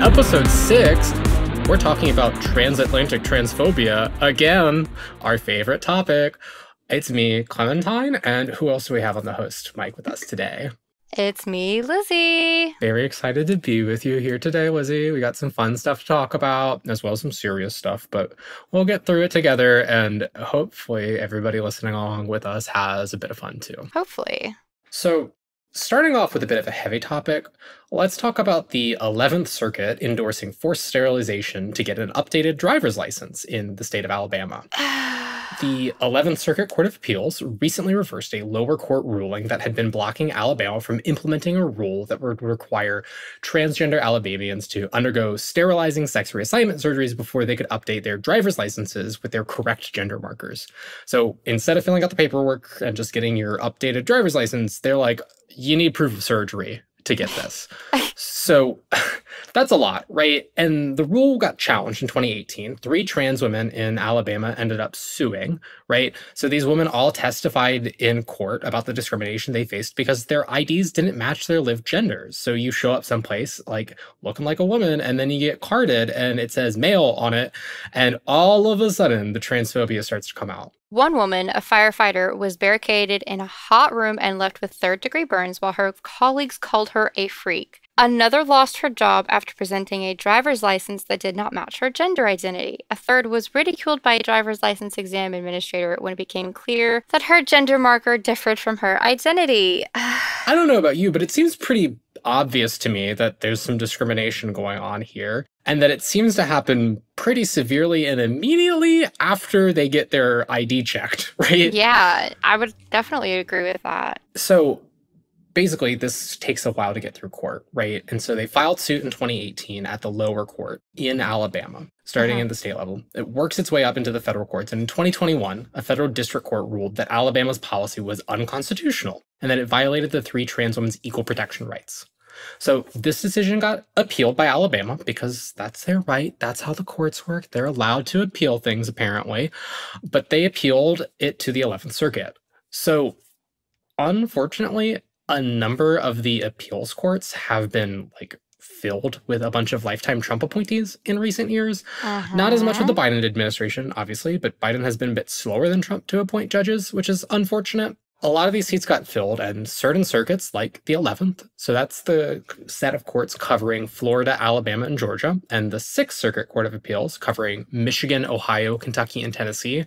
episode six, we're talking about transatlantic transphobia. Again, our favorite topic. It's me, Clementine, and who else do we have on the host mic with us today? It's me, Lizzie. Very excited to be with you here today, Lizzie. We got some fun stuff to talk about, as well as some serious stuff, but we'll get through it together, and hopefully, everybody listening along with us has a bit of fun too. Hopefully. So, Starting off with a bit of a heavy topic, let's talk about the 11th Circuit endorsing forced sterilization to get an updated driver's license in the state of Alabama. the 11th Circuit Court of Appeals recently reversed a lower court ruling that had been blocking Alabama from implementing a rule that would require transgender Alabamians to undergo sterilizing sex reassignment surgeries before they could update their driver's licenses with their correct gender markers. So instead of filling out the paperwork and just getting your updated driver's license, they're like, you need proof of surgery to get this. so that's a lot, right? And the rule got challenged in 2018. Three trans women in Alabama ended up suing, right? So these women all testified in court about the discrimination they faced because their IDs didn't match their lived genders. So you show up someplace like looking like a woman and then you get carded and it says male on it. And all of a sudden the transphobia starts to come out. One woman, a firefighter, was barricaded in a hot room and left with third degree burns while her colleagues called her a freak. Another lost her job after presenting a driver's license that did not match her gender identity. A third was ridiculed by a driver's license exam administrator when it became clear that her gender marker differed from her identity. I don't know about you, but it seems pretty obvious to me that there's some discrimination going on here and that it seems to happen pretty severely and immediately after they get their ID checked, right? Yeah, I would definitely agree with that. So basically, this takes a while to get through court, right? And so they filed suit in 2018 at the lower court in Alabama, starting uh-huh. in the state level. It works its way up into the federal courts. And in 2021, a federal district court ruled that Alabama's policy was unconstitutional and that it violated the three trans women's equal protection rights. So this decision got appealed by Alabama because that's their right. That's how the courts work. They're allowed to appeal things, apparently. But they appealed it to the 11th Circuit. So unfortunately, a number of the appeals courts have been like filled with a bunch of lifetime Trump appointees in recent years. Uh-huh. Not as much with the uh-huh. Biden administration, obviously, but Biden has been a bit slower than Trump to appoint judges, which is unfortunate a lot of these seats got filled, and certain circuits, like the 11th, so that's the set of courts covering Florida, Alabama, and Georgia, and the 6th Circuit Court of Appeals covering Michigan, Ohio, Kentucky, and Tennessee,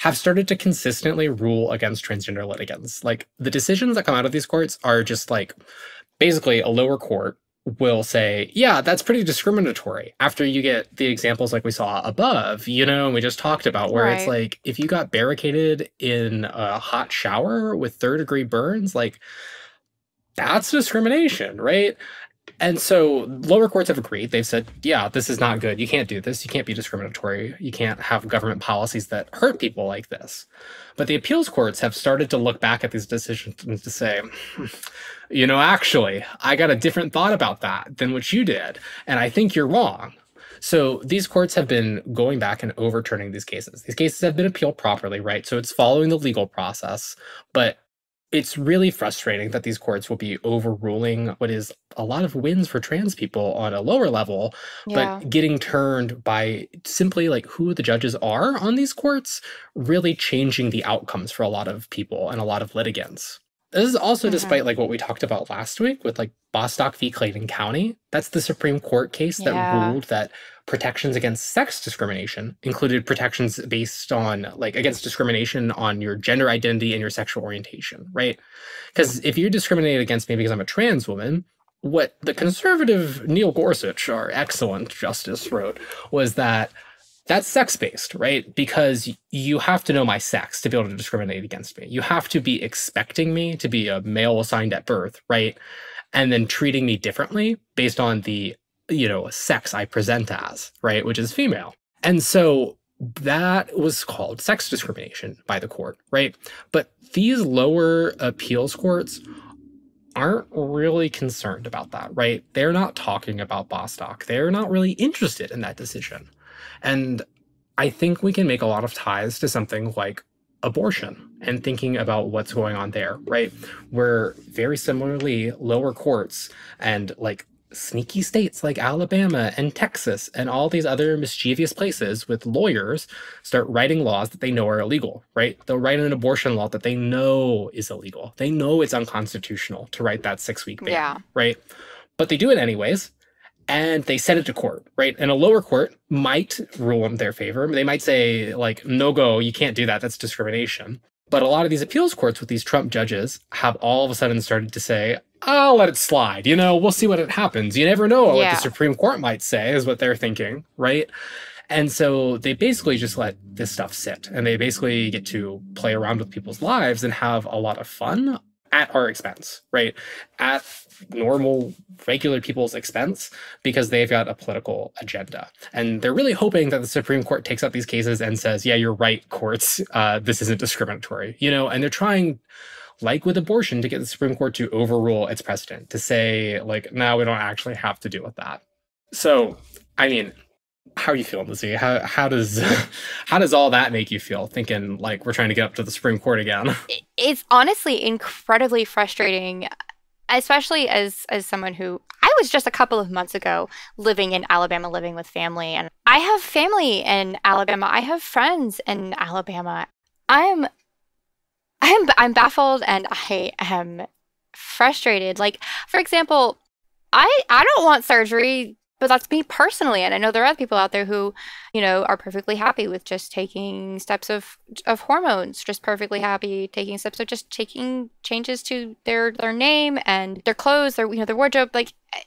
have started to consistently rule against transgender litigants. Like the decisions that come out of these courts are just like basically a lower court will say, yeah, that's pretty discriminatory after you get the examples like we saw above, you know, and we just talked about where right. it's like if you got barricaded in a hot shower with third degree burns, like that's discrimination, right? And so lower courts have agreed. They've said, yeah, this is not good. You can't do this. You can't be discriminatory. You can't have government policies that hurt people like this. But the appeals courts have started to look back at these decisions to say, hmm, you know, actually, I got a different thought about that than what you did. And I think you're wrong. So these courts have been going back and overturning these cases. These cases have been appealed properly, right? So it's following the legal process. But it's really frustrating that these courts will be overruling what is a lot of wins for trans people on a lower level, yeah. but getting turned by simply like who the judges are on these courts, really changing the outcomes for a lot of people and a lot of litigants. This is also mm-hmm. despite like what we talked about last week with like Bostock v. Clayton County. That's the Supreme Court case that yeah. ruled that protections against sex discrimination included protections based on like against discrimination on your gender identity and your sexual orientation, right? Because if you're discriminated against me because I'm a trans woman, what the conservative Neil Gorsuch, our excellent justice, wrote was that that's sex based, right? Because you have to know my sex to be able to discriminate against me. You have to be expecting me to be a male assigned at birth, right? And then treating me differently based on the, you know, sex I present as, right? Which is female. And so that was called sex discrimination by the court, right? But these lower appeals courts aren't really concerned about that, right? They're not talking about Bostock. They're not really interested in that decision. And I think we can make a lot of ties to something like abortion and thinking about what's going on there, right? Where very similarly, lower courts and like sneaky states like Alabama and Texas and all these other mischievous places with lawyers start writing laws that they know are illegal, right? They'll write an abortion law that they know is illegal. They know it's unconstitutional to write that six week ban, Yeah. right? But they do it anyways. And they send it to court, right? And a lower court might rule in their favor. They might say, like, no go, you can't do that. That's discrimination. But a lot of these appeals courts with these Trump judges have all of a sudden started to say, I'll let it slide. You know, we'll see what it happens. You never know what the Supreme Court might say, is what they're thinking, right? And so they basically just let this stuff sit and they basically get to play around with people's lives and have a lot of fun at our expense, right? At normal, regular people's expense because they've got a political agenda. And they're really hoping that the Supreme Court takes up these cases and says, yeah, you're right, courts, uh, this isn't discriminatory, you know? And they're trying like with abortion, to get the Supreme Court to overrule its precedent, to say, like, now we don't actually have to deal with that. So, I mean, how are you feeling, Lizzie? How how does how does all that make you feel? Thinking like we're trying to get up to the Supreme Court again. It's honestly incredibly frustrating, especially as as someone who I was just a couple of months ago living in Alabama, living with family, and I have family in Alabama. I have friends in Alabama. I'm I'm I'm baffled and I am frustrated. Like, for example, I I don't want surgery, but that's me personally, and I know there are other people out there who, you know, are perfectly happy with just taking steps of of hormones, just perfectly happy taking steps of just taking changes to their their name and their clothes, their you know their wardrobe, like eh,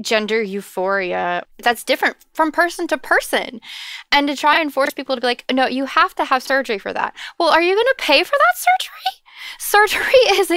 gender euphoria. That's different from person to person. And to try and force people to be like no you have to have surgery for that. Well are you going to pay for that surgery surgery is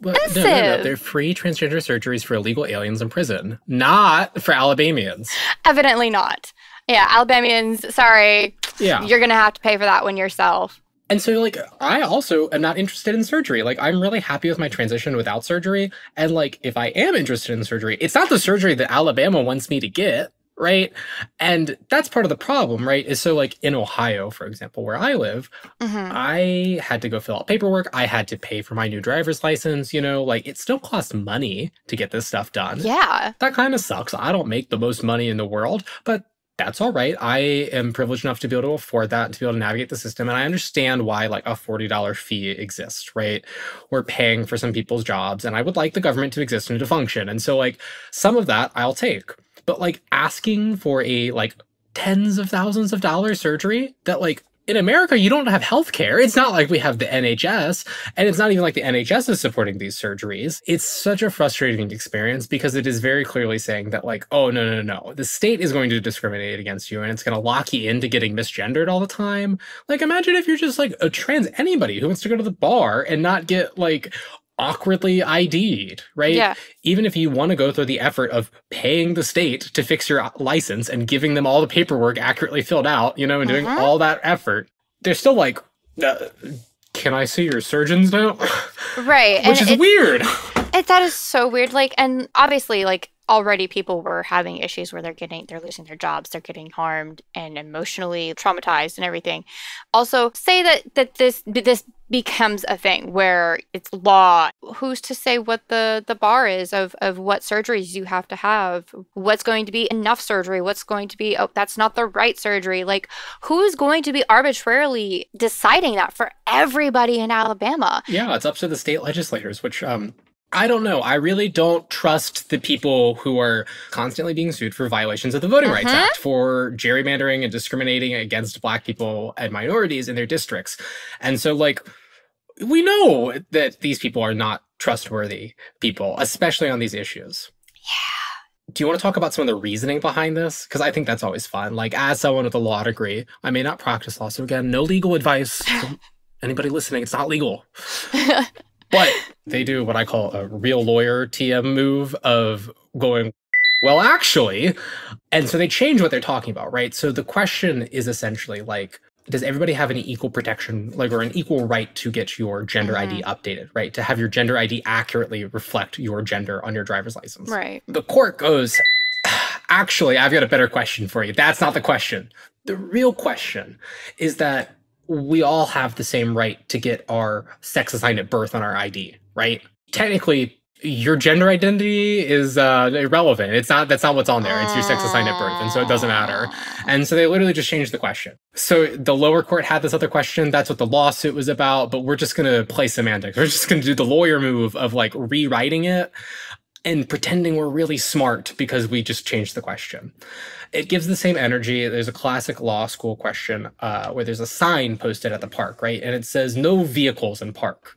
Well, expensive no, no, no. They're free transgender surgeries for illegal aliens in prison, not for Alabamians. evidently not yeah alabamians sorry Yeah. you're going to have to pay for that one yourself And so, like, I also am not interested in surgery. Like, I'm really happy with my transition without surgery. And, like, if I am interested in surgery, it's not the surgery that Alabama wants me to get, right? And that's part of the problem, right? Is so, like, in Ohio, for example, where I live, hmm I had to go fill out paperwork. I had to pay for my new driver's license, you know, like, it still costs money to get this stuff done. yeah That kind of sucks. I don't make the most money in the world, but that's all right. I am privileged enough to be able to afford that and to be able to navigate the system. And I understand why like a $40 fee exists, right? We're paying for some people's jobs and I would like the government to exist and to function. And so like some of that I'll take. But like asking for a like tens of thousands of dollars surgery that like in America, you don't have health care. It's not like we have the NHS, and it's not even like the NHS is supporting these surgeries. It's such a frustrating experience because it is very clearly saying that, like, oh, no, no, no, no. The state is going to discriminate against you and it's going to lock you into getting misgendered all the time. Like, imagine if you're just like a trans anybody who wants to go to the bar and not get like awkwardly ID'd, right? yeah even if you want to go through the effort of paying the state to fix your license and giving them all the paperwork accurately filled out, you know, and doing Mhm. all that effort, they're still like, uh, can I see your surgeon's note? right Which and is it- weird. It, that is so weird. Like, and obviously, like already people were having issues where they're getting, they're losing their jobs, they're getting harmed and emotionally traumatized and everything. Also, say that that this this becomes a thing where it's law. Who's to say what the the bar is of of what surgeries you have to have? What's going to be enough surgery? What's going to be oh that's not the right surgery? Like, who's going to be arbitrarily deciding that for everybody in Alabama? Yeah, it's up to the state legislators, which um I don't know. I really don't trust the people who are constantly being sued for violations of the Voting Rights Mhm. Act for gerrymandering and discriminating against black people and minorities in their districts. And so like we know that these people are not trustworthy people, especially on these issues. Yeah. Do you want to talk about some of the reasoning behind this? Because I think that's always fun. Like, as someone with a law degree, I may not practice law. So, again, no legal advice. Anybody listening, it's not legal. But they do what I call a real lawyer TM move of going, well, actually. And so they change what they're talking about, right? So the question is essentially like, does everybody have any equal protection, like, or an equal right to get your gender ID mm-hmm. updated, right? To have your gender ID accurately reflect your gender on your driver's license. right. The court goes, actually, I've got a better question for you. That's not the question. The real question is that we all have the same right to get our sex assigned at birth on our ID, right? Technically, your gender identity is uh, irrelevant. It's not that's not what's on there. It's your sex assigned at birth, and so it doesn't matter. And so they literally just changed the question. So the lower court had this other question. That's what the lawsuit was about. But we're just gonna play semantics. We're just gonna do the lawyer move of like rewriting it and pretending we're really smart because we just changed the question. It gives the same energy. There's a classic law school question uh, where there's a sign posted at the park, right? And it says no vehicles in park.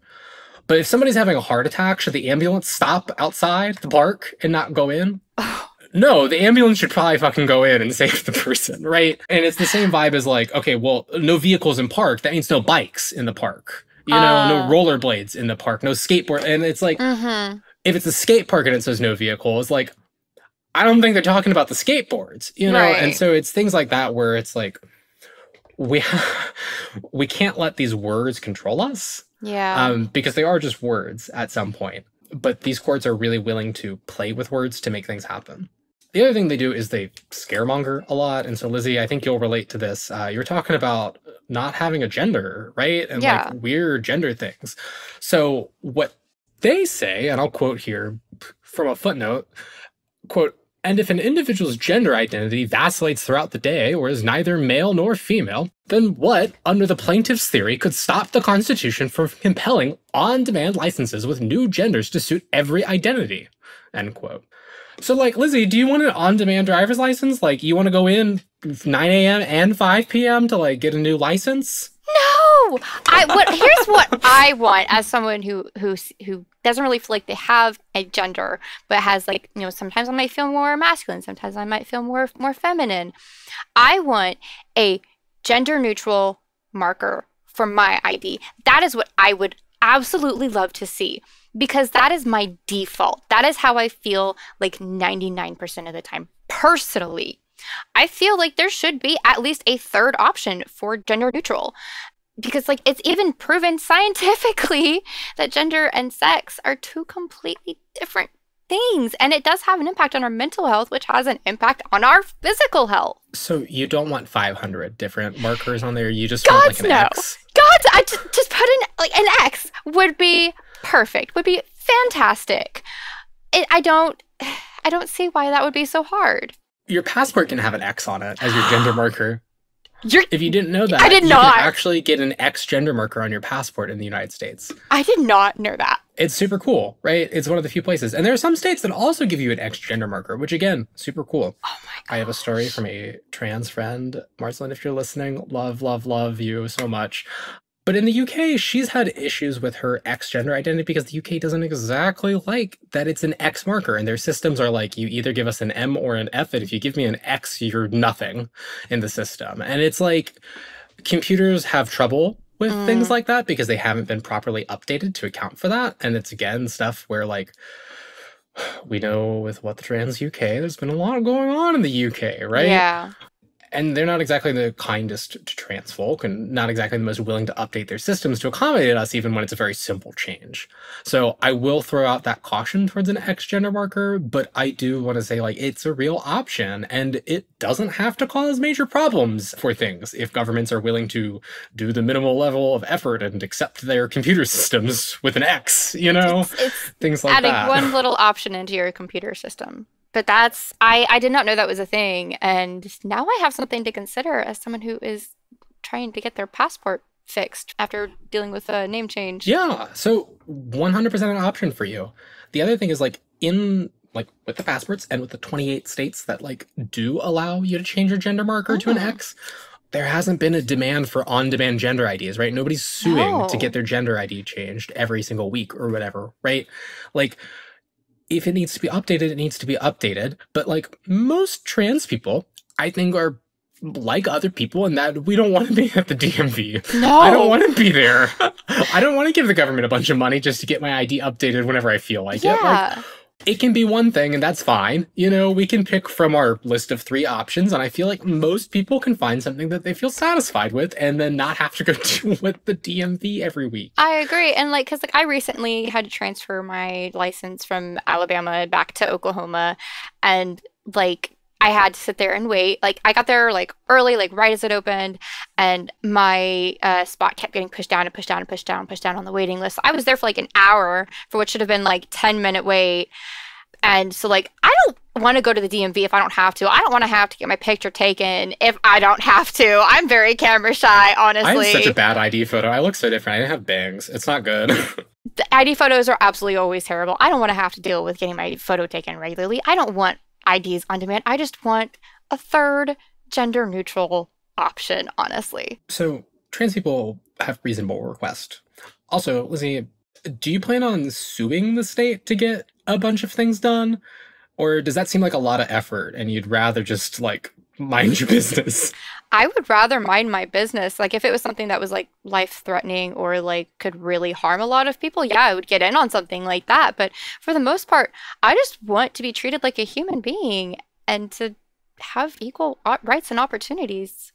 But if somebody's having a heart attack, should the ambulance stop outside the park and not go in? no, the ambulance should probably fucking go in and save the person, right? And it's the same vibe as like, okay, well, no vehicles in park. That means no bikes in the park. You know, uh, no rollerblades in the park, no skateboard. And it's like, mm-hmm. if it's a skate park and it says no vehicle, it's like, I don't think they're talking about the skateboards, you know? Right. And so it's things like that where it's like, we we can't let these words control us yeah. Um, because they are just words at some point. But these courts are really willing to play with words to make things happen. The other thing they do is they scaremonger a lot. And so, Lizzie, I think you'll relate to this. Uh, you're talking about not having a gender, right? And yeah. like weird gender things. So, what they say, and I'll quote here from a footnote quote, and if an individual's gender identity vacillates throughout the day or is neither male nor female, then what, under the plaintiff's theory, could stop the Constitution from compelling on demand licenses with new genders to suit every identity? End quote. So, like, Lizzie, do you want an on demand driver's license? Like, you want to go in 9 a.m. and 5 p.m. to, like, get a new license? No! I what here's what I want as someone who who who doesn't really feel like they have a gender, but has like, you know, sometimes I might feel more masculine, sometimes I might feel more more feminine. I want a gender neutral marker for my ID. That is what I would absolutely love to see because that is my default. That is how I feel like 99% of the time personally. I feel like there should be at least a third option for gender neutral because like it's even proven scientifically that gender and sex are two completely different things and it does have an impact on our mental health which has an impact on our physical health. So you don't want 500 different markers on there? You just God's want like an no. x? God i just, just put in like an x would be perfect would be fantastic. It, i don't i don't see why that would be so hard. Your passport can have an x on it as your gender marker you're, if you didn't know that, I did not actually get an X gender marker on your passport in the United States. I did not know that. It's super cool, right? It's one of the few places, and there are some states that also give you an X gender marker, which again, super cool. Oh my god! I have a story from a trans friend, Marceline. If you're listening, love, love, love you so much. But in the UK, she's had issues with her X gender identity because the UK doesn't exactly like that it's an X marker. And their systems are like, you either give us an M or an F. And if you give me an X, you're nothing in the system. And it's like computers have trouble with mm. things like that because they haven't been properly updated to account for that. And it's again stuff where like, we know with what the trans UK, there's been a lot going on in the UK, right? Yeah and they're not exactly the kindest to trans folk and not exactly the most willing to update their systems to accommodate us even when it's a very simple change. So i will throw out that caution towards an x gender marker but i do want to say like it's a real option and it doesn't have to cause major problems for things. If governments are willing to do the minimal level of effort and accept their computer systems with an x you know? It's, it's things like adding that. adding one little option into your computer system but that's I I did not know that was a thing, and now I have something to consider as someone who is trying to get their passport fixed after dealing with a name change. Yeah, so 100% an option for you. The other thing is like in like with the passports and with the 28 states that like do allow you to change your gender marker oh. to an oh. X, there hasn't been a demand for on-demand gender IDs, right? Nobody's suing no. to get their gender ID changed every single week or whatever, right? Like if it needs to be updated, it needs to be updated. But like most trans people, I think are like other people in that we don't want to be at the DMV. No. I don't want to be there. I don't want to give the government a bunch of money just to get my ID updated whenever I feel like yeah. it. Like, it can be one thing and that's fine. You know, we can pick from our list of three options and I feel like most people can find something that they feel satisfied with and then not have to go to with the DMV every week. I agree. And like cuz like I recently had to transfer my license from Alabama back to Oklahoma and like I had to sit there and wait. Like I got there like early, like right as it opened, and my uh, spot kept getting pushed down and pushed down and pushed down and pushed down on the waiting list. I was there for like an hour for what should have been like 10 minute wait. And so like I don't want to go to the DMV if I don't have to. I don't want to have to get my picture taken if I don't have to. I'm very camera shy, honestly. I have such a bad ID photo. I look so different. I didn't have bangs. It's not good. the ID photos are absolutely always terrible. I don't want to have to deal with getting my photo taken regularly. I don't want IDs on demand. I just want a third gender neutral option, honestly. So trans people have reasonable requests. Also, Lizzie, do you plan on suing the state to get a bunch of things done? Or does that seem like a lot of effort and you'd rather just like mind your business? I would rather mind my business. Like if it was something that was like life threatening or like could really harm a lot of people, yeah, I would get in on something like that. But for the most part, I just want to be treated like a human being and to have equal rights and opportunities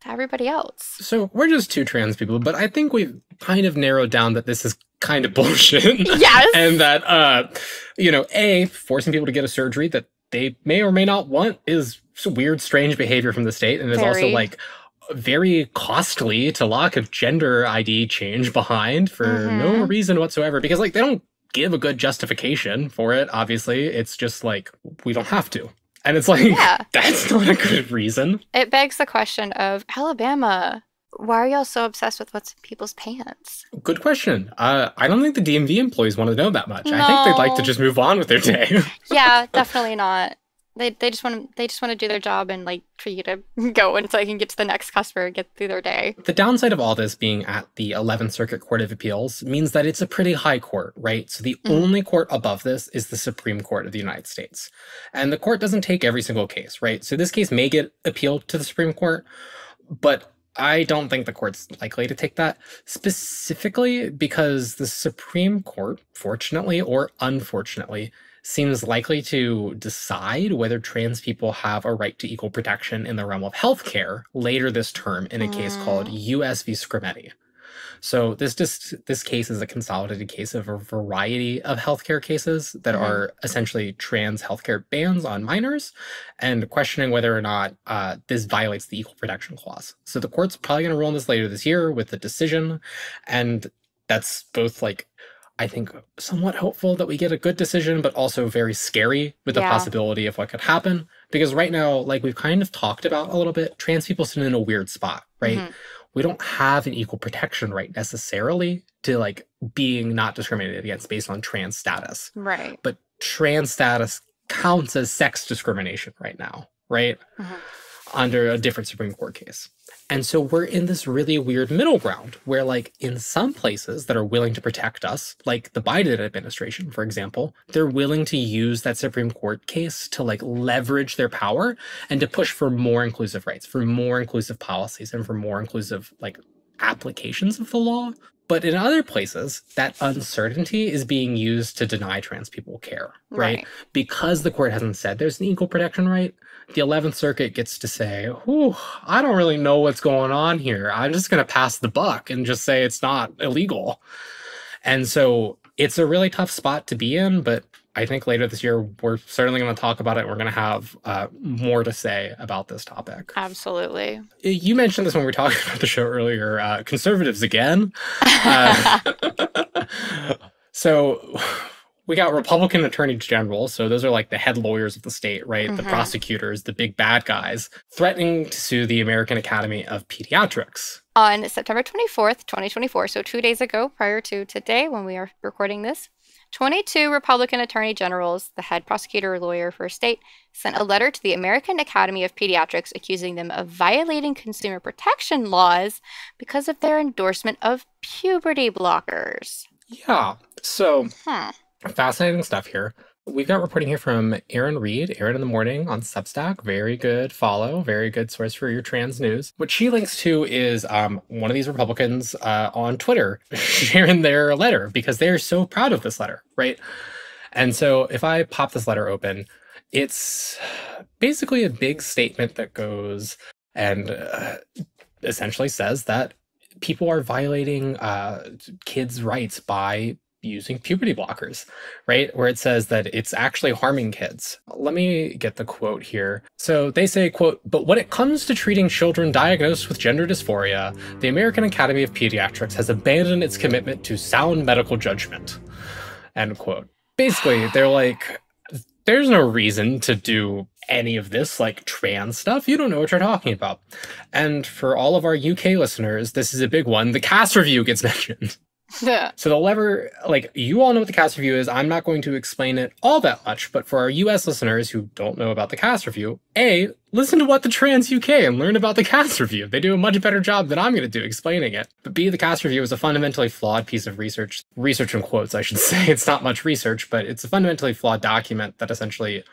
to everybody else. So we're just two trans people, but I think we've kind of narrowed down that this is kind of bullshit. Yes. and that, uh, you know, A, forcing people to get a surgery that they may or may not want is weird, strange behavior from the state. And is also like very costly to lock a gender ID change behind for mm-hmm. no reason whatsoever because, like, they don't give a good justification for it, obviously. It's just like, we don't have to. And it's like, yeah. that's not a good reason. It begs the question of Alabama why are y'all so obsessed with what's in people's pants? Good question. Uh, I don't think the DMV employees want to know that much. No. I think they'd like to just move on with their day. yeah, definitely not. They, they just want to they just want to do their job and like for you to go until they can get to the next customer and get through their day. The downside of all this being at the 11th Circuit Court of Appeals means that it's a pretty high court, right? So the mm. only court above this is the Supreme Court of the United States. And the court doesn't take every single case, right? So this case may get appealed to the Supreme Court, but I don't think the court's likely to take that specifically because the Supreme Court, fortunately or unfortunately, seems likely to decide whether trans people have a right to equal protection in the realm of healthcare later this term in a mm. case called US v. Skrmetti. So this just this case is a consolidated case of a variety of healthcare cases that mm-hmm. are essentially trans healthcare bans on minors, and questioning whether or not uh, this violates the Equal Protection Clause. So the court's probably going to rule on this later this year with a decision, and that's both like I think somewhat hopeful that we get a good decision, but also very scary with the yeah. possibility of what could happen. Because right now, like we've kind of talked about a little bit, trans people sit in a weird spot, right? Mm-hmm we don't have an equal protection right necessarily to like being not discriminated against based on trans status. Right. But trans status counts as sex discrimination right now, right? Mm-hmm. Under a different Supreme Court case. And so we're in this really weird middle ground where, like, in some places that are willing to protect us, like the Biden administration, for example, they're willing to use that Supreme Court case to, like, leverage their power and to push for more inclusive rights, for more inclusive policies, and for more inclusive, like, applications of the law. But in other places, that uncertainty is being used to deny trans people care, right? right? Because the court hasn't said there's an equal protection right, the 11th Circuit gets to say, Whew, I don't really know what's going on here. I'm just going to pass the buck and just say it's not illegal. And so it's a really tough spot to be in, but I think later this year we're certainly going to talk about it. We're going to have uh, more to say about this topic. Absolutely. You mentioned this when we were talking about the show earlier. Uh, conservatives again. Uh, so we got Republican attorneys general. So those are like the head lawyers of the state, right? Mm-hmm. The prosecutors, the big bad guys, threatening to sue the American Academy of Pediatrics. On September 24th, 2024, so two days ago prior to today when we are recording this, 22 Republican attorney generals, the head prosecutor or lawyer for a state, sent a letter to the American Academy of Pediatrics accusing them of violating consumer protection laws because of their endorsement of puberty blockers. Yeah. So, hmm fascinating stuff here. We've got reporting here from Erin Reed, Erin in the Morning on Substack. Very good follow, very good source for your trans news. What she links to is um, one of these Republicans uh, on Twitter sharing their letter because they're so proud of this letter, right? And so if I pop this letter open, it's basically a big statement that goes and uh, essentially says that people are violating uh, kids' rights by using puberty blockers, right? Where it says that it's actually harming kids. Let me get the quote here. So they say, quote, but when it comes to treating children diagnosed with gender dysphoria, the American Academy of Pediatrics has abandoned its commitment to sound medical judgment. End quote. Basically, they're like, there's no reason to do any of this like trans stuff. You don't know what you're talking about. And for all of our UK listeners, this is a big one. The Cass Review gets mentioned. So the lever, like you all know what the Cass Review is. I'm not going to explain it all that much, but for our US listeners who don't know about the Cass Review, A, listen to what the Trans UK and learn about the Cass Review. They do a much better job than I'm going to do explaining it. But B, the Cass Review is a fundamentally flawed piece of research. Research in quotes, I should say. It's not much research, but it's a fundamentally flawed document that essentially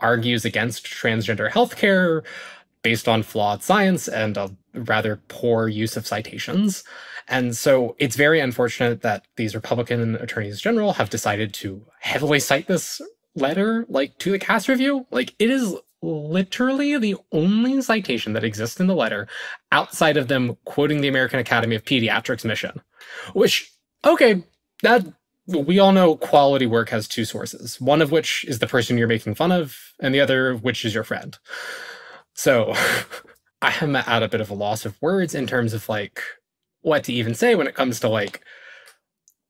argues against transgender healthcare based on flawed science and a rather poor use of citations. And so it's very unfortunate that these Republican attorneys general have decided to heavily cite this letter like to the Cass Review. Like it is literally the only citation that exists in the letter outside of them quoting the American Academy of Pediatrics mission. Which okay, that we all know quality work has two sources, one of which is the person you're making fun of, and the other of which is your friend. So I am at a bit of a loss of words in terms of like what to even say when it comes to like,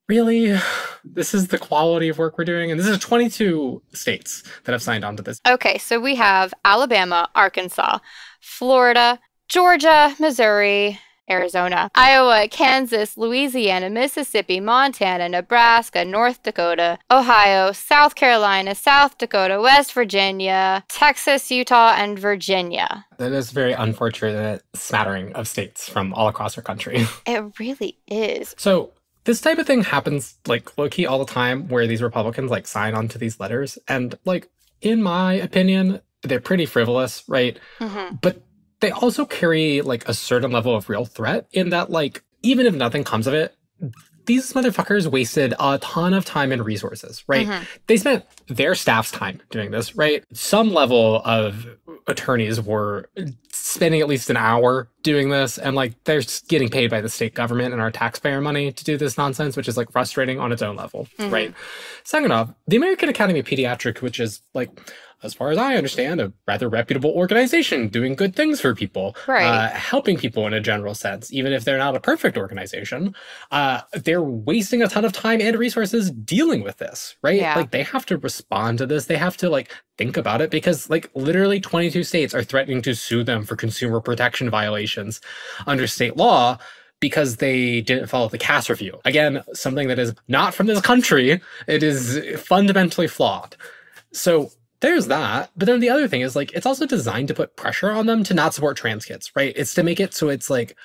really, this is the quality of work we're doing. And this is 22 states that have signed on to this. Okay, so we have Alabama, Arkansas, Florida, Georgia, Missouri, Arizona, Iowa, Kansas, Louisiana, Mississippi, Montana, Nebraska, North Dakota, Ohio, South Carolina, South Dakota, West Virginia, Texas, Utah, and Virginia. That is a very unfortunate smattering of states from all across our country. It really is. So this type of thing happens like low key all the time where these Republicans like sign on to these letters. And like, in my opinion, they're pretty frivolous, right? Mm-hmm. But they also carry like a certain level of real threat in that like even if nothing comes of it these motherfuckers wasted a ton of time and resources, right? Mm-hmm. They spent their staff's time doing this, right? Some level of attorneys were spending at least an hour doing this, and like they're getting paid by the state government and our taxpayer money to do this nonsense, which is like frustrating on its own level, mm-hmm. right? Second off, the American Academy of Pediatrics, which is like as far as I understand, a rather reputable organization doing good things for people, right. uh, helping people in a general sense, even if they're not a perfect organization. Uh, they're wasting a ton of time and resources dealing with this, right? Yeah. Like they have to respond to this. They have to like think about it because like literally 22 states are threatening to sue them for consumer protection violations under state law because they didn't follow the Cass Review. Again, something that is not from this country. It is fundamentally flawed. So there's that. But then the other thing is like it's also designed to put pressure on them to not support trans kids, right? It's to make it so it's like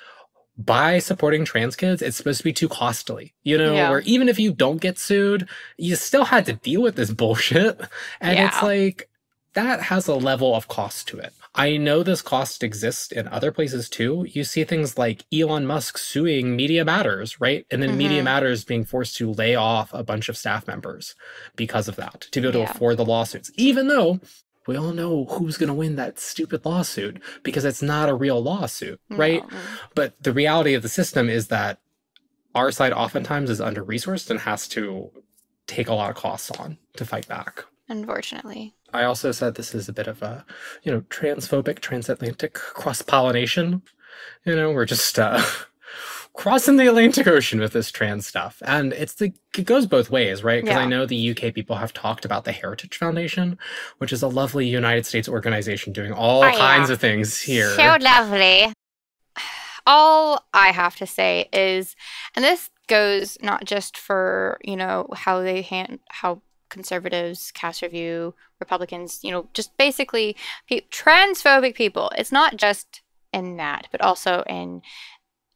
by supporting trans kids, it's supposed to be too costly, you know, yeah. or even if you don't get sued, you still had to deal with this bullshit. And yeah. it's like that has a level of cost to it. I know this cost exists in other places too. You see things like Elon Musk suing Media Matters, right? And then mm-hmm. Media Matters being forced to lay off a bunch of staff members because of that to be able yeah. to afford the lawsuits, even though we all know who's going to win that stupid lawsuit because it's not a real lawsuit, right? No. But the reality of the system is that our side oftentimes is under resourced and has to take a lot of costs on to fight back. Unfortunately. I also said this is a bit of a, you know, transphobic transatlantic cross pollination. You know, we're just uh, crossing the Atlantic Ocean with this trans stuff, and it's the it goes both ways, right? Because yeah. I know the UK people have talked about the Heritage Foundation, which is a lovely United States organization doing all oh, kinds yeah. of things here. So lovely. All I have to say is, and this goes not just for you know how they hand how conservatives, Cass Review, Republicans, you know, just basically pe- transphobic people. It's not just in that, but also in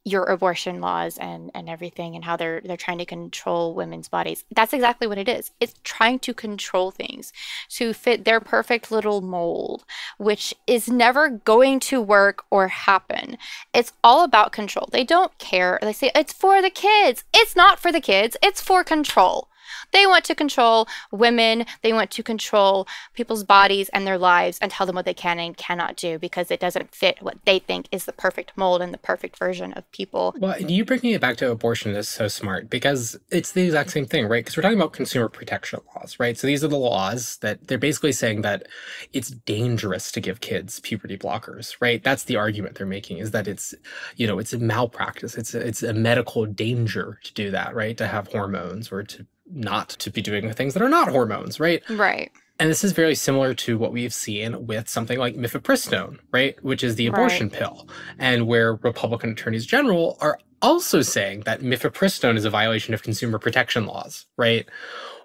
your abortion laws and and everything and how they're they're trying to control women's bodies. That's exactly what it is. It's trying to control things to fit their perfect little mold, which is never going to work or happen. It's all about control. They don't care. They say it's for the kids. It's not for the kids. It's for control. They want to control women, they want to control people's bodies and their lives and tell them what they can and cannot do because it doesn't fit what they think is the perfect mold and the perfect version of people. Well, you bringing it back to abortion is so smart because it's the exact same thing, right? Because we're talking about consumer protection laws, right? So these are the laws that they're basically saying that it's dangerous to give kids puberty blockers, right? That's the argument they're making is that it's, you know, it's a malpractice. It's a, it's a medical danger to do that, right? To have hormones or to not to be doing things that are not hormones, right? Right. And this is very similar to what we've seen with something like mifepristone, right? Which is the abortion right. pill, and where Republican attorneys general are also saying that mifepristone is a violation of consumer protection laws, right?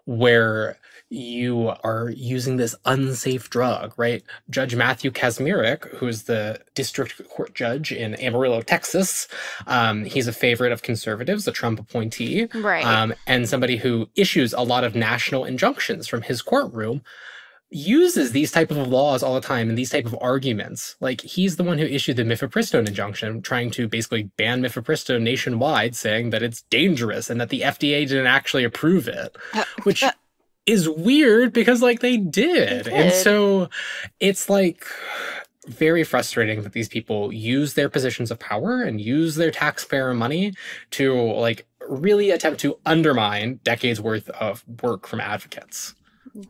Where you are using this unsafe drug, right? Judge Matthew Kacsmaryk, who's the district court judge in Amarillo, Texas, um, he's a favorite of conservatives, a Trump appointee, right? Um, and somebody who issues a lot of national injunctions from his courtroom uses these type of laws all the time and these type of arguments. Like he's the one who issued the mifepristone injunction, trying to basically ban mifepristone nationwide, saying that it's dangerous and that the FDA didn't actually approve it, uh, which is weird because like they did. they did. And so it's like very frustrating that these people use their positions of power and use their taxpayer money to like really attempt to undermine decades worth of work from advocates.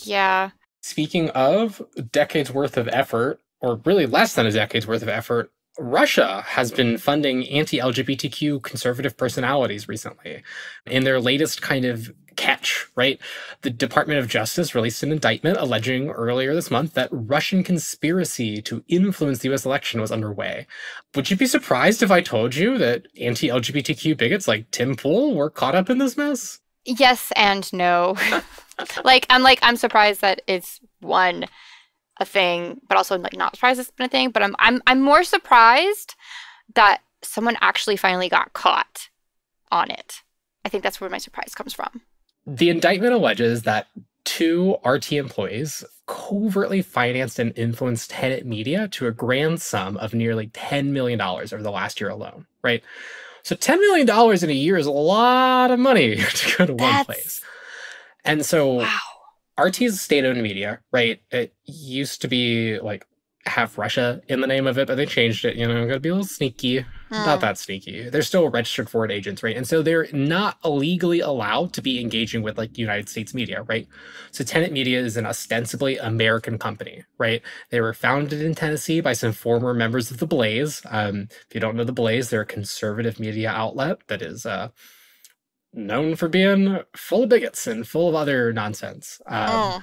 Yeah. Speaking of decades worth of effort, or really less than a decade's worth of effort, Russia has been funding anti LGBTQ conservative personalities recently. In their latest kind of catch, right? The Department of Justice released an indictment alleging earlier this month that Russian conspiracy to influence the US election was underway. Would you be surprised if I told you that anti LGBTQ bigots like Tim Pool were caught up in this mess? Yes and no. like, I'm like, I'm surprised that it's one a thing, but also like not surprised it's been a thing. But I'm I'm I'm more surprised that someone actually finally got caught on it. I think that's where my surprise comes from. The indictment alleges that two RT employees covertly financed and influenced Tenet Media to a grand sum of nearly $10 million over the last year alone, right? So $10 million in a year is a lot of money to go to That's... one place. And so wow. RT's state owned media, right? It used to be like have Russia in the name of it, but they changed it. You know, got to be a little sneaky. Mm. Not that sneaky. They're still registered foreign agents, right? And so they're not illegally allowed to be engaging with like United States media, right? So Tenet Media is an ostensibly American company, right? They were founded in Tennessee by some former members of the Blaze. Um, if you don't know the Blaze, they're a conservative media outlet that is uh, known for being full of bigots and full of other nonsense. Um, oh.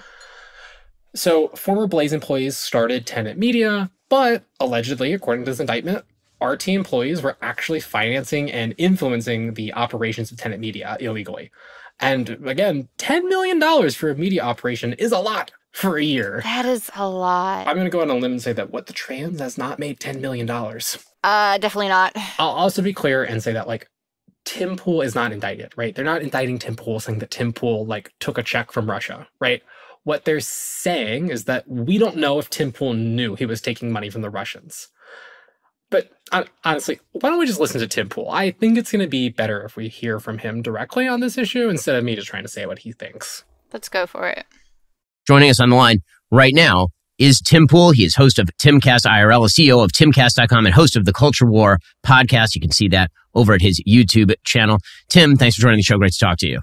So, former Blaze employees started Tenet Media, but allegedly, according to this indictment, RT employees were actually financing and influencing the operations of Tenet Media illegally. And again, $10 million for a media operation is a lot for a year. That is a lot. I'm going to go on a limb and say that what the trans has not made $10 million. Uh, definitely not. I'll also be clear and say that, like, Tim Pool is not indicted, right? They're not indicting Tim Pool saying that Tim Pool, like, took a check from Russia, right? What they're saying is that we don't know if Tim Pool knew he was taking money from the Russians. But uh, honestly, why don't we just listen to Tim Pool? I think it's going to be better if we hear from him directly on this issue instead of me just trying to say what he thinks. Let's go for it. Joining us on the line right now is Tim Pool. He is host of Timcast IRL, CEO of Timcast.com, and host of the Culture War podcast. You can see that over at his YouTube channel. Tim, thanks for joining the show. Great to talk to you.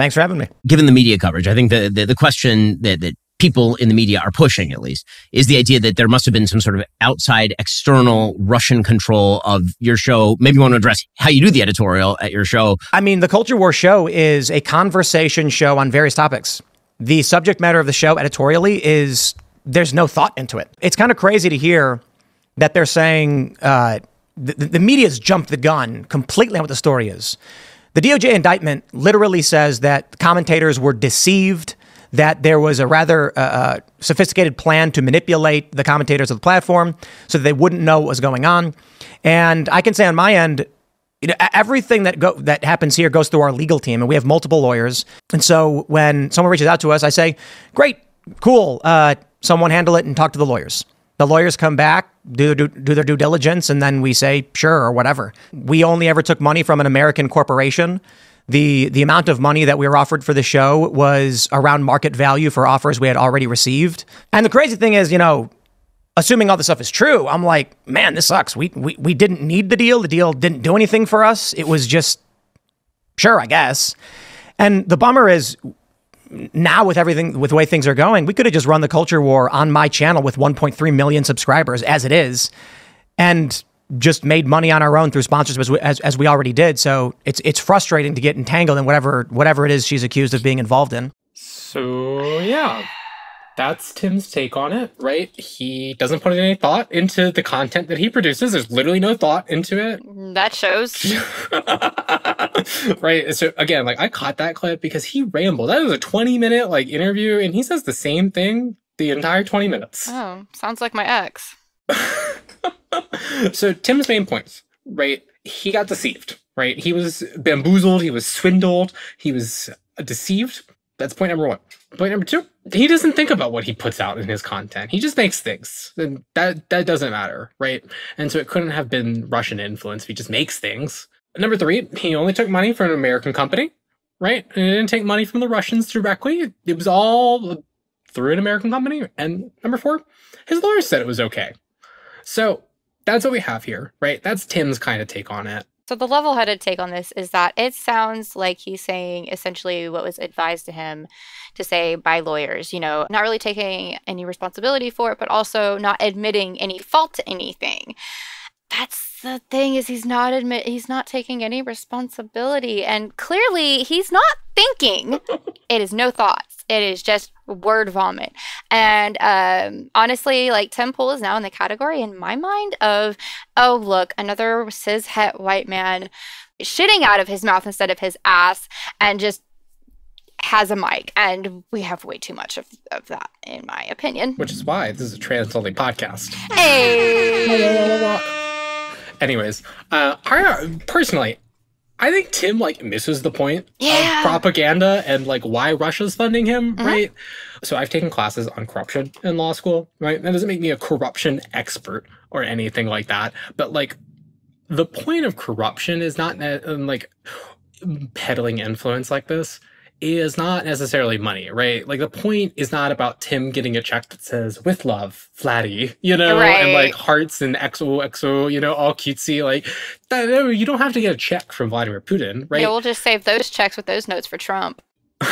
Thanks for having me. Given the media coverage, I think the, the, the question that, that people in the media are pushing, at least, is the idea that there must have been some sort of outside external Russian control of your show. Maybe you want to address how you do the editorial at your show. I mean, the Culture War show is a conversation show on various topics. The subject matter of the show editorially is there's no thought into it. It's kind of crazy to hear that they're saying uh, the, the media's jumped the gun completely on what the story is. The DOJ indictment literally says that commentators were deceived, that there was a rather uh, uh, sophisticated plan to manipulate the commentators of the platform so that they wouldn't know what was going on. And I can say on my end, you know, everything that go that happens here goes through our legal team, and we have multiple lawyers. And so when someone reaches out to us, I say, "Great, cool. Uh, someone handle it and talk to the lawyers." The lawyers come back, do, do, do their due diligence, and then we say, sure, or whatever. We only ever took money from an American corporation the the amount of money that we were offered for the show was around market value for offers we had already received. And the crazy thing is, you know, assuming all this stuff is true, I'm like, man, this sucks. We we we didn't need the deal. The deal didn't do anything for us. It was just sure, I guess. And the bummer is now with everything with the way things are going, we could have just run the culture war on my channel with 1.3 million subscribers as it is. And just made money on our own through sponsorships as, as, as we already did. So it's it's frustrating to get entangled in whatever whatever it is she's accused of being involved in. So yeah, that's Tim's take on it, right? He doesn't put any thought into the content that he produces. There's literally no thought into it. That shows. right. So again, like I caught that clip because he rambled. That was a 20 minute like interview and he says the same thing the entire 20 minutes. Oh, sounds like my ex. so Tim's main points, right? He got deceived, right? He was bamboozled, he was swindled, he was deceived. That's point number one. Point number two, he doesn't think about what he puts out in his content. He just makes things. And that that doesn't matter, right? And so it couldn't have been Russian influence if he just makes things. Number three, he only took money from an American company, right? And he didn't take money from the Russians directly. It was all through an American company. And number four, his lawyers said it was okay. So that's what we have here, right? That's Tim's kind of take on it. So the level-headed take on this is that it sounds like he's saying essentially what was advised to him to say by lawyers, you know, not really taking any responsibility for it, but also not admitting any fault to anything. That's the thing is he's not admit he's not taking any responsibility and clearly he's not thinking. it is no thoughts. It is just word vomit. And um, honestly, like Tim Pool is now in the category in my mind of, oh, look, another cis het white man shitting out of his mouth instead of his ass and just has a mic. And we have way too much of, of that, in my opinion. Which is why this is a trans only podcast. Hey! Anyways, uh, I personally, I think Tim like misses the point Yeah. of propaganda and like why Russia's funding him, Mhm. right? So I've taken classes on corruption in law school, right? That doesn't make me a corruption expert or anything like that, but like the point of corruption is not ne- um, like peddling influence like this is not necessarily money, right? Like the point is not about Tim getting a check that says "with love, Flatty," you know, and like hearts and XOXO, you know, all cutesy. Like that, you don't have to get a check from Vladimir Putin, right? Yeah, we'll just save those checks with those notes for Trump.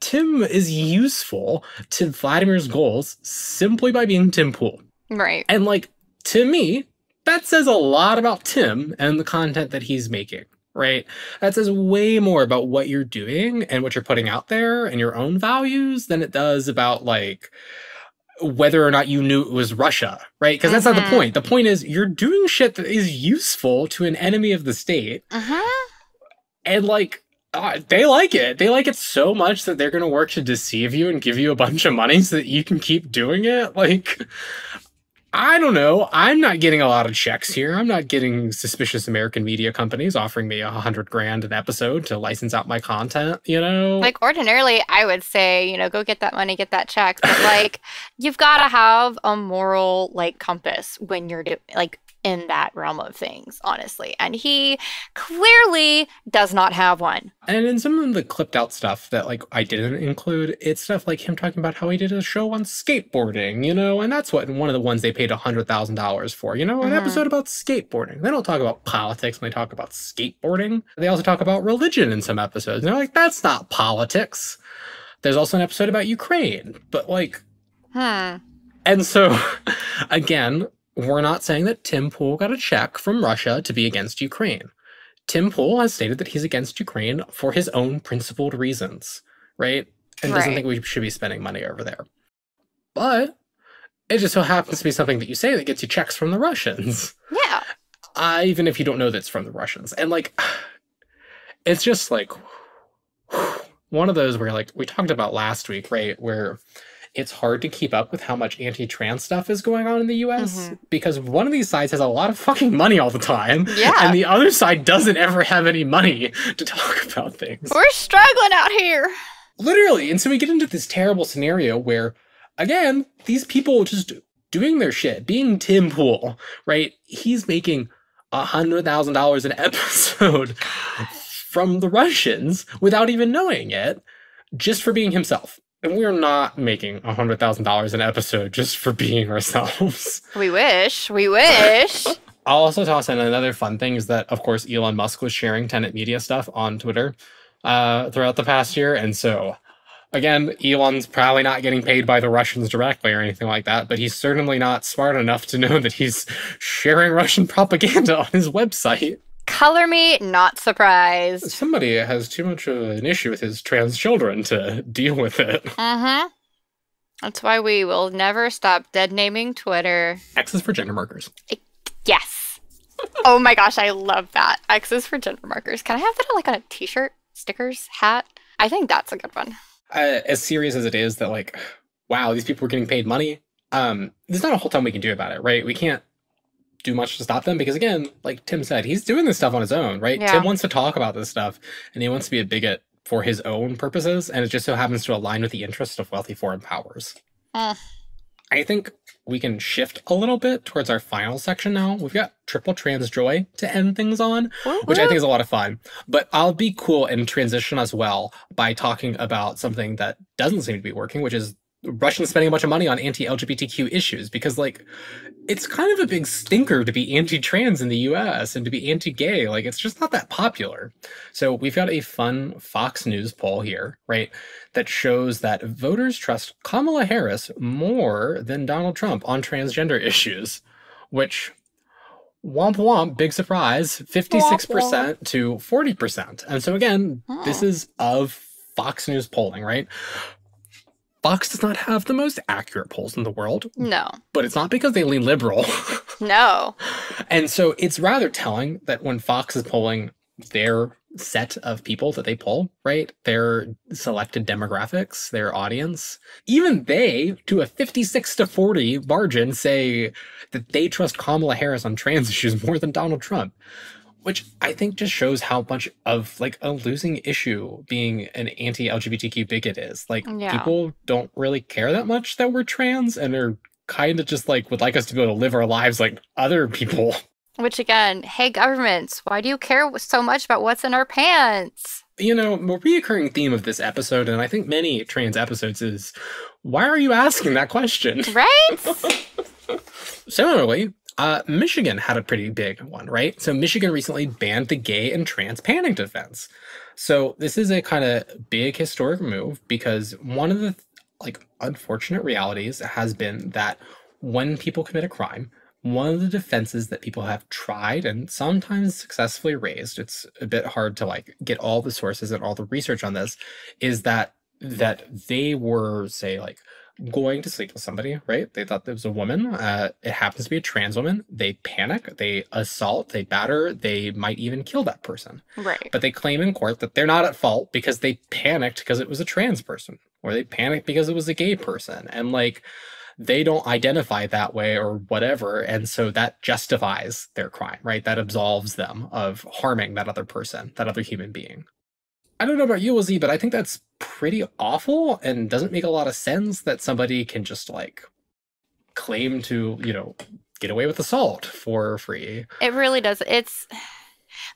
Tim is useful to Vladimir's goals simply by being Tim Pool. Right. And like to me, that says a lot about Tim and the content that he's making, right? That says way more about what you're doing and what you're putting out there and your own values than it does about like whether or not you knew it was Russia, right? Because that's not Mhm. the point. The point is you're doing shit that is useful to an enemy of the state Uh-huh. and like uh, they like it. They like it so much that they're going to work to deceive you and give you a bunch of money so that you can keep doing it. Like, I don't know. I'm not getting a lot of checks here. I'm not getting suspicious American media companies offering me a hundred grand an episode to license out my content. You know, Like ordinarily, I would say, you know, go get that money, get that check. But like, you've got to have a moral like compass when you're do- like in that realm of things, honestly. And he clearly does not have one. And in some of the clipped out stuff that like I didn't include, it's stuff like him talking about how he did a show on skateboarding, you know, and that's what one of the ones they paid hundred thousand dollars for, you know, an Mhm. episode about skateboarding. They don't talk about politics when they talk about skateboarding. They also talk about religion in some episodes. And they're like, that's not politics. There's also an episode about Ukraine, but like Hmm. and so, again, we're not saying that Tim Pool got a check from Russia to be against Ukraine. Tim Pool has stated that he's against Ukraine for his own principled reasons, right? And doesn't think we should be spending money over there. But it just so happens to be something that you say that gets you checks from the Russians Yeah. uh, even if you don't know that's from the Russians. And like, it's just like one of those where like we talked about last week, right? Where it's hard to keep up with how much anti-trans stuff is going on in the US Mhm. because one of these sides has a lot of fucking money all the time. Yeah. And the other side doesn't ever have any money to talk about things. We're struggling out here. Literally. And so we get into this terrible scenario where, again, these people just doing their shit, being Tim Pool, right? He's making a hundred thousand dollars an episode from the Russians without even knowing it, just for being himself. And we're not making $100,000 an episode just for being ourselves. We wish. We wish. I'll also toss in another fun thing is that, of course, Elon Musk was sharing Tenet Media stuff on Twitter uh, throughout the past year. And so, again, Elon's probably not getting paid by the Russians directly or anything like that, but he's certainly not smart enough to know that he's sharing Russian propaganda on his website. Color me not surprised. Somebody has too much of an issue with his trans children to deal with it. Uh-huh. That's why we will never stop dead naming Twitter. X is for gender markers. I, Yes. oh my gosh, I love that. X is for gender markers. Can I have that like on a t-shirt, stickers, hat? I think that's a good one. Uh, as serious as it is that like, wow, these people are getting paid money. Um, there's not a whole ton we can do about it, right? We can't do much to stop them because again, like Tim said, he's doing this stuff on his own, right? Yeah. Tim wants to talk about this stuff and he wants to be a bigot for his own purposes, and it just so happens to align with the interests of wealthy foreign powers. Eh. I think we can shift a little bit towards our final section now. We've got triple trans joy to end things on, which I think is a lot of fun. But I'll be cool and transition as well by talking about something that doesn't seem to be working, which is Russians spending a bunch of money on anti-LGBTQ issues because like it's kind of a big stinker to be anti-trans in the US and to be anti-gay. Like it's just not that popular. So we've got a fun Fox News poll here, right? That shows that voters trust Kamala Harris more than Donald Trump on transgender issues, which womp womp, big surprise, 56% to 40%. And so again, this is of Fox News polling, right? Fox does not have the most accurate polls in the world, No. but it's not because they lean liberal. No. and so it's rather telling that when Fox is polling their set of people that they poll, right? Their selected demographics, their audience, even they, to a 56 to 40 margin, say that they trust Kamala Harris on trans issues more than Donald Trump. Which I think just shows how much of like a losing issue being an anti-LGBTQ bigot is. Like Yeah. people don't really care that much that we're trans and are kind of just like would like us to be able to live our lives like other people. Which again, hey governments, why do you care so much about what's in our pants? You know, a reoccurring theme of this episode, and I think many trans episodes, is why are you asking that question? Right? Similarly, uh, Michigan had a pretty big one, right? So Michigan recently banned the gay and trans panic defense. So this is a kind of big historic move because one of the like unfortunate realities has been that when people commit a crime, one of the defenses that people have tried and sometimes successfully raised, it's a bit hard to like get all the sources and all the research on this, is that that they were say like going to sleep with somebody, right? They thought there was a woman. Uh, it happens to be a trans woman. They panic, they assault, they batter, they might even kill that person. right. But they claim in court that they're not at fault because they panicked because it was a trans person or they panicked because it was a gay person. And like, they don't identify that way or whatever. And so that justifies their crime, right? That absolves them of harming that other person, that other human being. I don't know about you, Lizzie, but I think that's pretty awful and doesn't make a lot of sense that somebody can just like claim to, you know, get away with assault for free. It really does. It's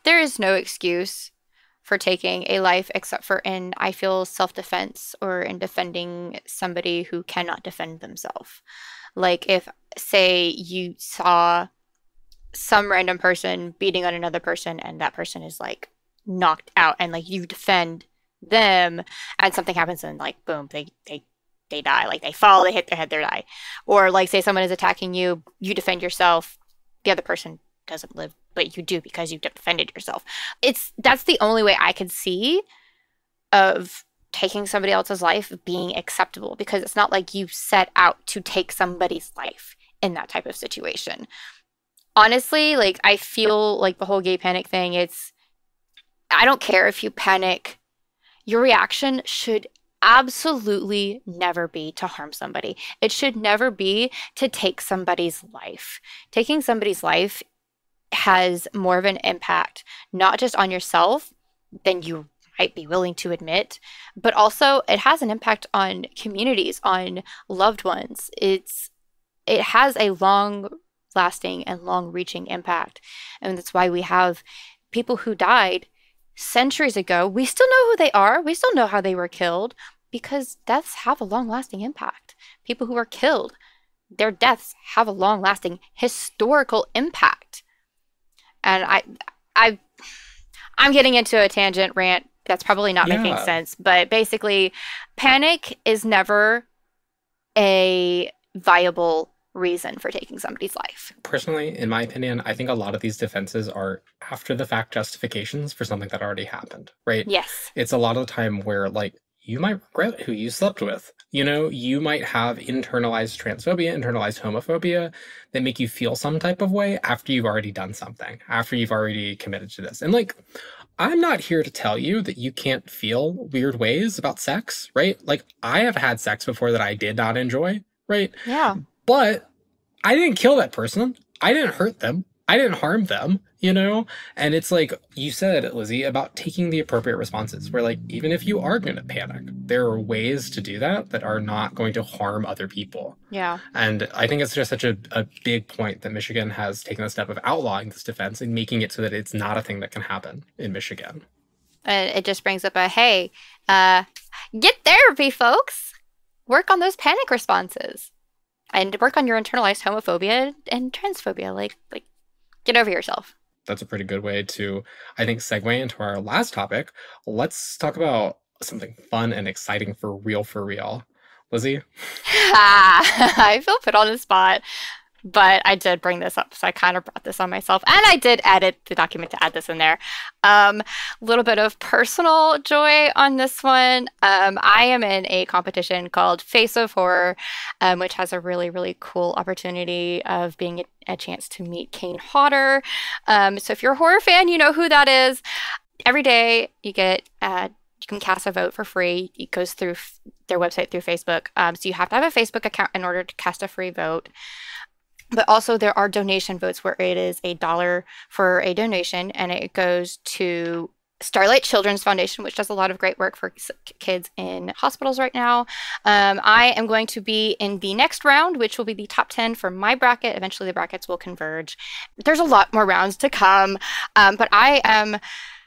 there is no excuse for taking a life except for in I feel self-defense or in defending somebody who cannot defend themselves. Like if say you saw some random person beating on another person and that person is like knocked out and like you defend them and something happens and like boom they they they die. Like they fall they hit their head they die. Or like say someone is attacking you you defend yourself the other person doesn't live but you do because you defended yourself. It's that's the only way i could see of taking somebody else's life being acceptable because it's not like you set out to take somebody's life in that type of situation. Honestly like i feel like the whole gay panic thing it's i don't care if you panic your reaction should absolutely never be to harm somebody. It should never be to take somebody's life. Taking somebody's life has more of an impact, not just on yourself than you might be willing to admit, but also it has an impact on communities, on loved ones. It's it has a long lasting and long reaching impact. And that's why we have people who died centuries ago. We still know who they are. We still know how they were killed because deaths have a long lasting impact. People who are killed, their deaths have a long lasting historical impact. And I, I, I'm getting into a tangent rant that's probably not yeah. making sense, but basically, panic is never a viable reason for taking somebody's life. Personally, in my opinion, I think a lot of these defenses are after the fact justifications for something that already happened, right? Yes. It's a lot of the time where, like, you might regret who you slept with. You know, you might have internalized transphobia, internalized homophobia that make you feel some type of way after you've already done something, after you've already committed to this. And like, I'm not here to tell you that you can't feel weird ways about sex, right? Like, I have had sex before that I did not enjoy, right? Yeah. But I didn't kill that person. I didn't hurt them. I didn't harm them, you know? And it's like you said, Lizzie, about taking the appropriate responses, where like, even if you are going to panic, there are ways to do that that are not going to harm other people. Yeah. And I think it's just such a, a big point that Michigan has taken the step of outlawing this defense and making it so that it's not a thing that can happen in Michigan. And it just brings up a hey, uh, get therapy, folks. Work on those panic responses and work on your internalized homophobia and transphobia. Like, like Get over yourself. That's a pretty good way to, I think, segue into our last topic. Let's talk about something fun and exciting for real, for real. Lizzie? Ah, I feel put on the spot but I did bring this up, so I kind of brought this on myself, and I did edit the document to add this in there. A um, little bit of personal joy on this one. Um, I am in a competition called Face of Horror, um, which has a really really cool opportunity of being a, chance to meet Kane Hodder. Um, so if you're a horror fan, you know who that is. Every day you get. Uh, you can cast a vote for free. It goes through their website through Facebook. Um, so you have to have a Facebook account in order to cast a free vote. But also, there are donation votes where it is a dollar for a donation, and it goes to Starlight Children's Foundation, which does a lot of great work for kids in hospitals right now. Um, I am going to be in the next round, which will be the top 10 for my bracket. Eventually, the brackets will converge. There's a lot more rounds to come, um, but I am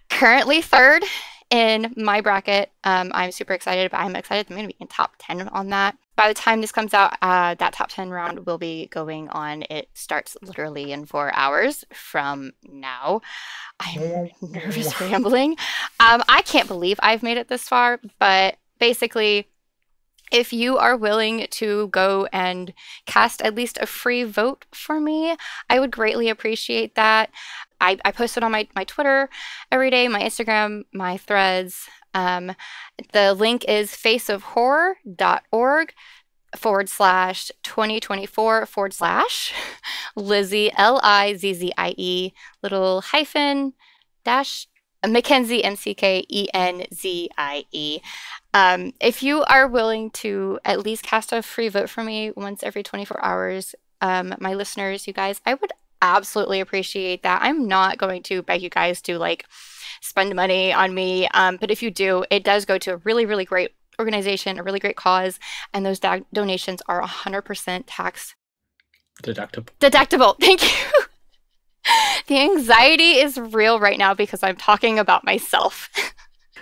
currently third in my bracket. Um, I'm super excited, but I'm excited I'm going to be in top 10 on that by the time this comes out, uh, that top 10 round will be going on. It starts literally in four hours from now. I'm nervous rambling. Um, I can't believe I've made it this far, but basically, if you are willing to go and cast at least a free vote for me, I would greatly appreciate that. I, I post it on my, my Twitter every day, my Instagram, my threads. Um, the link is faceofhorror.org forward slash 2024 forward slash Lizzie, L I Z Z I E, little hyphen dash Mackenzie, M C K E N Z I E. Um, if you are willing to at least cast a free vote for me once every 24 hours, um, my listeners, you guys, I would absolutely appreciate that. I'm not going to beg you guys to like spend money on me. Um, but if you do, it does go to a really, really great organization, a really great cause, and those donations are 100% tax deductible. Deductible. Thank you. the anxiety is real right now because I'm talking about myself.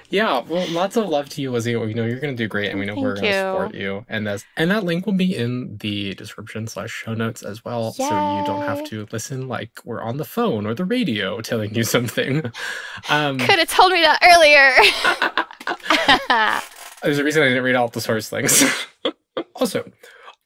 Yeah, well, lots of love to you, Lizzie. We know you're going to do great, and we know Thank we're going to support you. And that's and that link will be in the description slash show notes as well, Yay. so you don't have to listen like we're on the phone or the radio telling you something. Um, Could have told me that earlier. There's a reason I didn't read all the source links. also,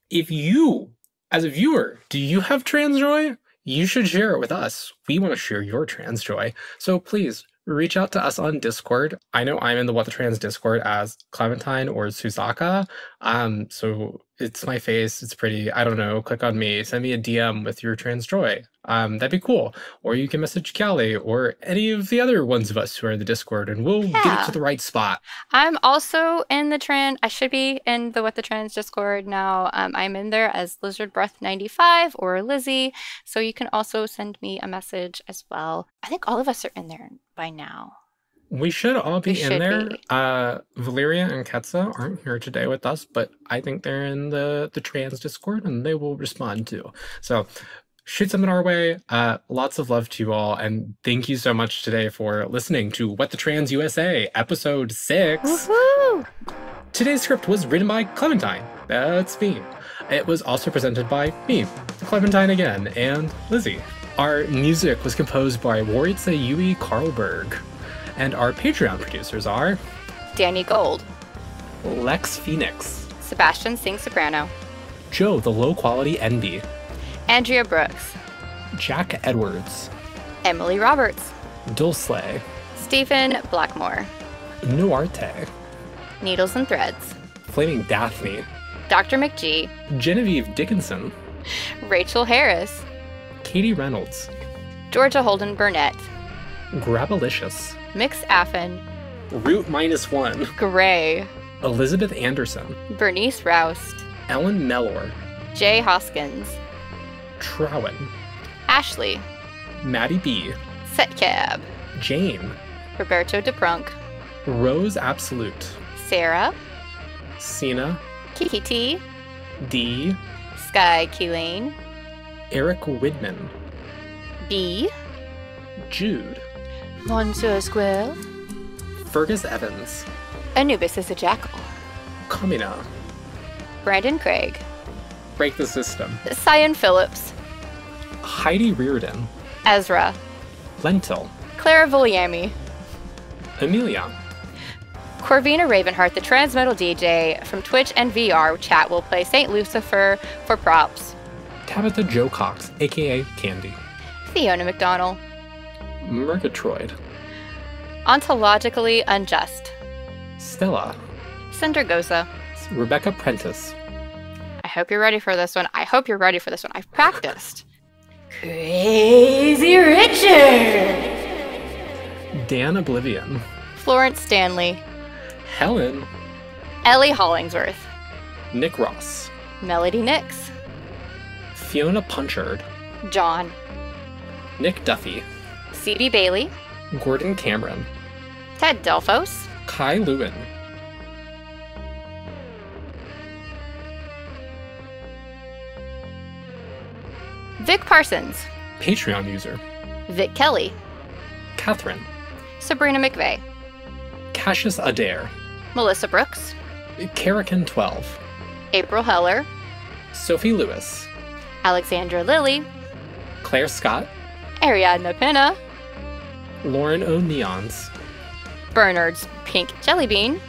if you, as a viewer, do you have trans joy? You should share it with us. We want to share your trans joy. So please reach out to us on Discord. I know I'm in the What the Trans Discord as Clementine or Suzaka. Um, so it's my face. It's pretty. I don't know. Click on me. Send me a DM with your trans joy. Um, that'd be cool. Or you can message Callie or any of the other ones of us who are in the Discord, and we'll yeah. get it to the right spot. I'm also in the trans. I should be in the What the Trans Discord now. Um, I'm in there as Lizard Breath 95 or Lizzie. So you can also send me a message as well. I think all of us are in there by now. We should all be we in there. Be. Uh, Valeria and Ketsa aren't here today with us, but I think they're in the the trans Discord and they will respond too. So shoot something our way. Uh, lots of love to you all. And thank you so much today for listening to What the Trans USA, episode six. Woohoo! Today's script was written by Clementine. That's me. It was also presented by me, Clementine again, and Lizzie. Our music was composed by Waritza Yui Karlberg. And our Patreon producers are Danny Gold, Lex Phoenix, Sebastian Singh Soprano, Joe the Low Quality NB, Andrea Brooks, Jack Edwards, Emily Roberts, Dulce, Stephen Blackmore, Nuarte, Needles and Threads, Flaming Daphne, Dr. McGee, Genevieve Dickinson, Rachel Harris, Katie Reynolds, Georgia Holden Burnett, Grabalicious, Mix Affin, Root Minus One, Gray, Elizabeth Anderson, Bernice Roust, Ellen Mellor, Jay Hoskins, Trowen, Ashley, Maddie B, Setcab, Jane, Roberto DePrunk, Rose Absolute, Sarah, Cena, Kiki T, D, Sky Keelane, Eric Widman, B, Jude, Monsieur Squill, Fergus Evans, Anubis is a jackal, Kamina, Brandon Craig, Break the System, Cyan Phillips, Heidi Reardon, Ezra, Lentil, Clara Vulliamy, Amelia, Corvina Ravenheart, the trans metal DJ from Twitch and VR chat will play St. Lucifer for props. Tabitha Joe Cox, aka Candy, Fiona McDonald, Murgatroyd, Ontologically Unjust, Stella, Cinder Goza. Rebecca Prentice, I hope you're ready for this one. I hope you're ready for this one. I've practiced. Crazy Richard! Dan Oblivion, Florence Stanley, Helen, Ellie Hollingsworth, Nick Ross, Melody Nix, Fiona Punchard, John, Nick Duffy, C.B. Bailey, Gordon Cameron, Ted Delphos, Kai Lewin, Vic Parsons, Patreon user, Vic Kelly, Catherine, Sabrina McVeigh, Cassius Adair, Melissa Brooks, Karakin 12, April Heller, Sophie Lewis, Alexandra Lilly, Claire Scott, Ariadna Pinna, Lauren O'Neons, Bernard's Pink Jellybean,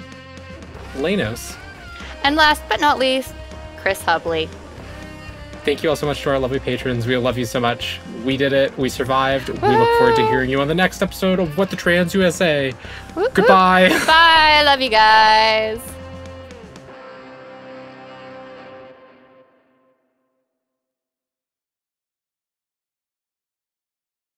Lanos. and last but not least, Chris Hubley. Thank you all so much to our lovely patrons. We love you so much. We did it. We survived. We look forward to hearing you on the next episode of What the Trans USA. Whoop. Goodbye. Bye. Love you guys.